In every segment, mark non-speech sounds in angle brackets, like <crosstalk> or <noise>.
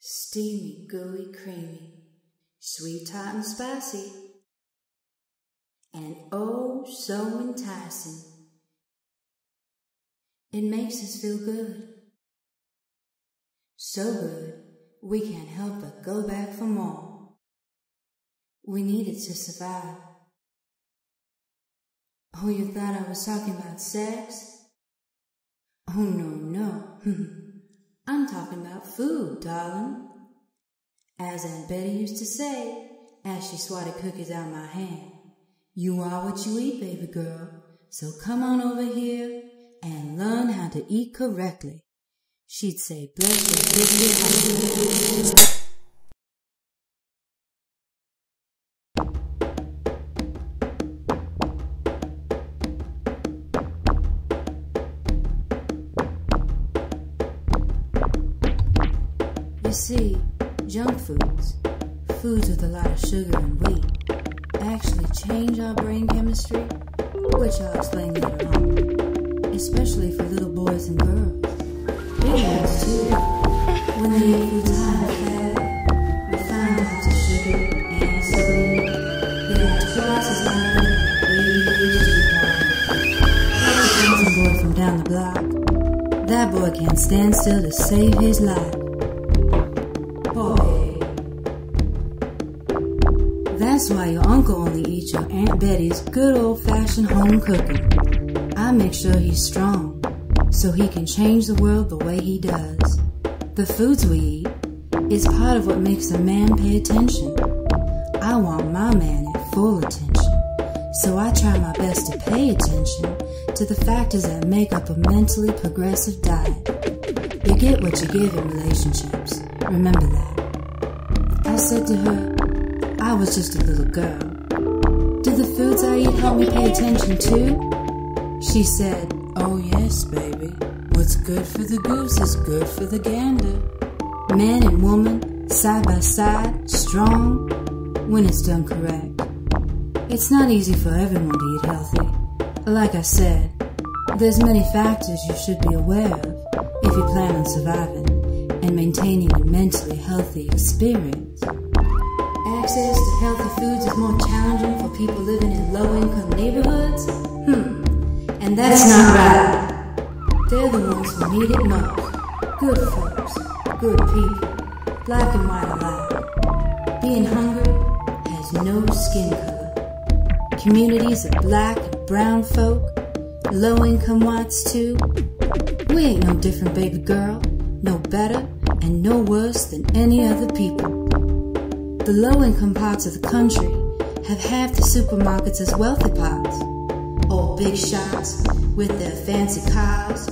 Steamy, gooey, creamy, sweet, hot, and spicy, and oh, so enticing. It makes us feel good. So good, we can't help but go back for more. We need it to survive. Oh, you thought I was talking about sex? Oh, no, no. <laughs> I'm talking about food, darling. As Aunt Betty used to say, as she swatted cookies out of my hand, you are what you eat, baby girl. So come on over here and learn how to eat correctly. She'd say, bless your biscuit. You see, junk foods, foods with a lot of sugar and wheat, actually change our brain chemistry, which I'll explain later on, especially for little boys and girls. Big ones too. When they eat foods high in fat, refined amounts of sugar, and sodium, they are twice as likely to problem. Like the boy from down the block, that boy can't stand still to save his life. That's why your uncle only eats your Aunt Betty's good old fashioned home cooking. I make sure he's strong so he can change the world the way he does. The foods we eat is part of what makes a man pay attention. I want my man at full attention, so I try my best to pay attention to the factors that make up a mentally progressive diet. You get what you give in relationships. Remember that. I said to her, I was just a little girl. Do the foods I eat help me pay attention too? She said, Oh, yes, baby. What's good for the goose is good for the gander. Man and woman, side by side, strong, when it's done correct. It's not easy for everyone to eat healthy. Like I said, there's many factors you should be aware of if you plan on surviving and maintaining a mentally healthy experience. Access to healthy foods is more challenging for people living in low income neighborhoods? Hmm. And that's not right. They're the ones who need it most. Good folks, good people, black and white alike. Being hungry has no skin color. Communities of black and brown folk, low income whites too. We ain't no different, baby girl, no better and no worse than any other people. The low income parts of the country have half the supermarkets as wealthy parts. Old big shots with their fancy cars.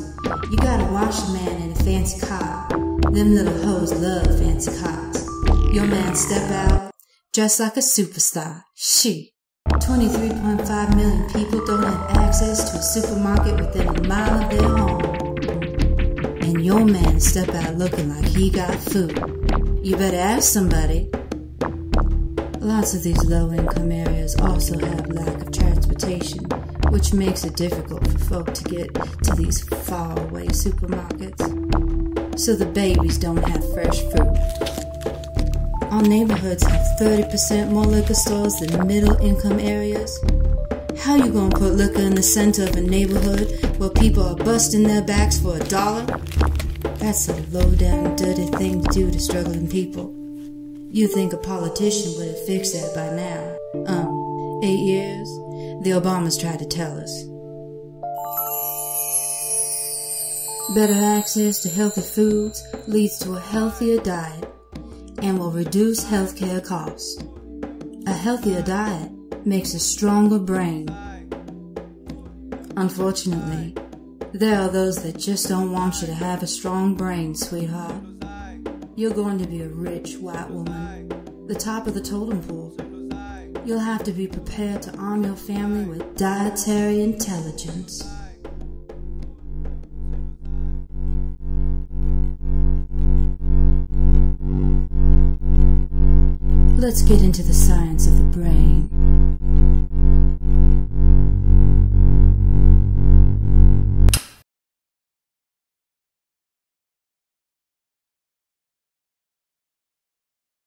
You gotta watch a man in a fancy car. Them little hoes love fancy cars. Your man step out dressed like a superstar. She. 23.5 million people don't have access to a supermarket within a mile of their home. And your man step out looking like he got food. You better ask somebody. Lots of these low income areas also have lack of transportation, which makes it difficult for folk to get to these faraway supermarkets. So the babies don't have fresh fruit. Our neighborhoods have 30% more liquor stores than middle income areas. How you gonna put liquor in the center of a neighborhood where people are busting their backs for a dollar? That's a low down, dirty thing to do to struggling people. You think a politician would have fixed that by now. Um, eight years? The Obamas tried to tell us. Better access to healthy foods leads to a healthier diet and will reduce healthcare costs. A healthier diet makes a stronger brain. Unfortunately, there are those that just don't want you to have a strong brain, sweetheart. You're going to be a rich white woman, the top of the totem pole. You'll have to be prepared to arm your family with dietary intelligence. Let's get into the science of the